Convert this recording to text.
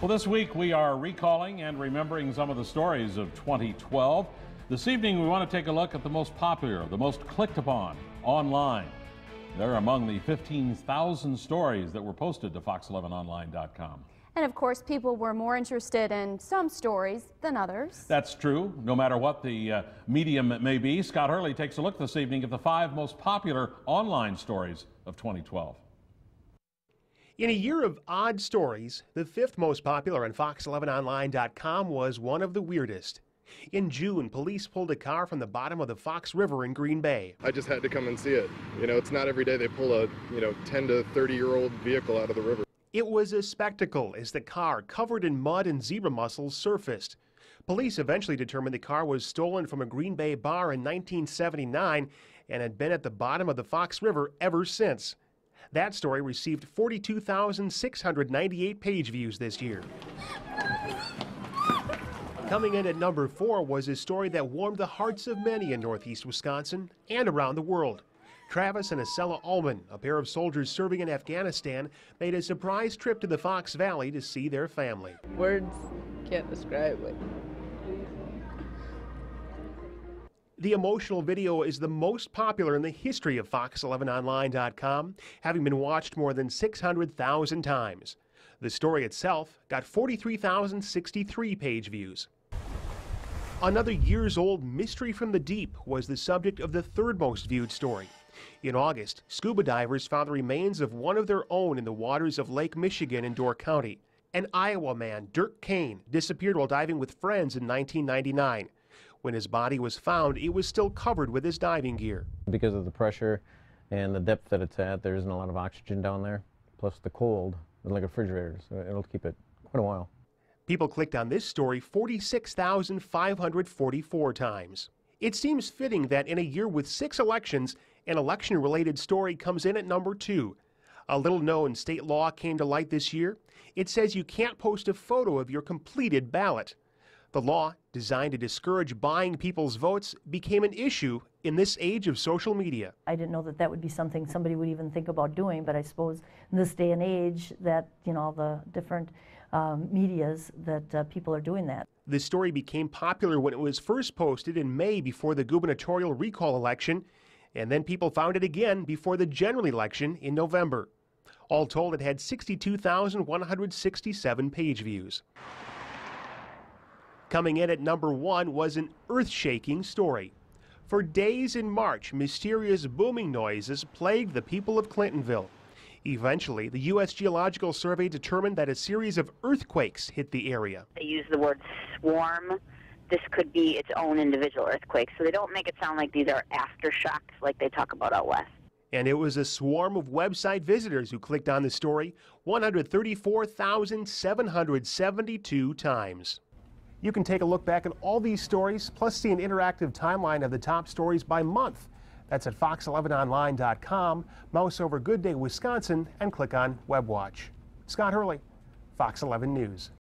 Well, this week we are recalling and remembering some of the stories of 2012. This evening we want to take a look at the most popular, the most clicked upon online. They're among the 15,000 stories that were posted to fox11online.com. And of course, people were more interested in some stories than others. That's true, no matter what the uh, medium it may be. Scott Hurley takes a look this evening at the five most popular online stories of 2012. In a year of odd stories, the fifth most popular on Fox11Online.com was one of the weirdest. In June, police pulled a car from the bottom of the Fox River in Green Bay. I just had to come and see it. You know, it's not every day they pull a, you know, 10 to 30 year old vehicle out of the river. It was a spectacle as the car, covered in mud and zebra mussels, surfaced. Police eventually determined the car was stolen from a Green Bay bar in 1979 and had been at the bottom of the Fox River ever since. That story received 42,698 page views this year. Coming in at number four was a story that warmed the hearts of many in northeast Wisconsin and around the world. Travis and Acela Ullman, a pair of soldiers serving in Afghanistan, made a surprise trip to the Fox Valley to see their family. Words can't describe it. The emotional video is the most popular in the history of Fox11Online.com, having been watched more than 600,000 times. The story itself got 43,063 page views. Another years old mystery from the deep was the subject of the third most viewed story. In August, scuba divers found the remains of one of their own in the waters of Lake Michigan in Door County. An Iowa man, Dirk Kane, disappeared while diving with friends in 1999. When his body was found, it was still covered with his diving gear. Because of the pressure and the depth that it's at, there isn't a lot of oxygen down there. Plus the cold, like a refrigerator, so it'll keep it quite a while. People clicked on this story 46,544 times. It seems fitting that in a year with six elections, an election related story comes in at number two. A little known state law came to light this year. It says you can't post a photo of your completed ballot. The law, designed to discourage buying people's votes, became an issue in this age of social media. I didn't know that that would be something somebody would even think about doing, but I suppose in this day and age that, you know, all the different um, medias that uh, people are doing that. The story became popular when it was first posted in May before the gubernatorial recall election, and then people found it again before the general election in November. All told, it had 62,167 page views. Coming in at number one was an earth shaking story. For days in March, mysterious booming noises plagued the people of Clintonville. Eventually, the U.S. Geological Survey determined that a series of earthquakes hit the area. They use the word swarm. This could be its own individual earthquake, so they don't make it sound like these are aftershocks like they talk about out west. And it was a swarm of website visitors who clicked on the story 134,772 times. You can take a look back at all these stories, plus see an interactive timeline of the top stories by month. That's at fox11online.com. Mouse over Good Day Wisconsin and click on Web Watch. Scott Hurley, Fox 11 News.